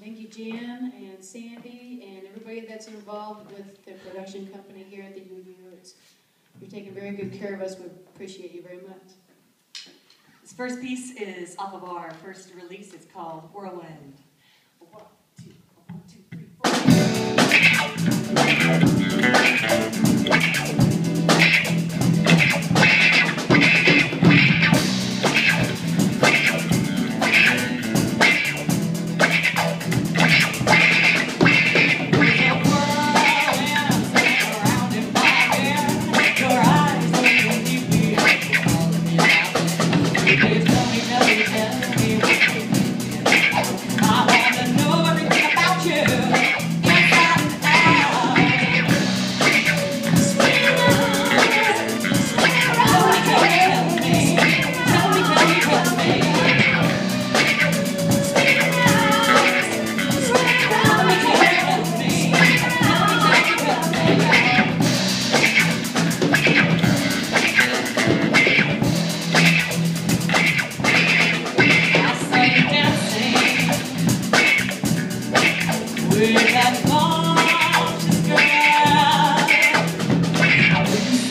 Thank you, Jan and Sandy and everybody that's involved with the production company here at the UU. You're taking very good care of us. We appreciate you very much. This first piece is off of our first release. It's called Whirlwind.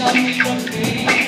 I'm your.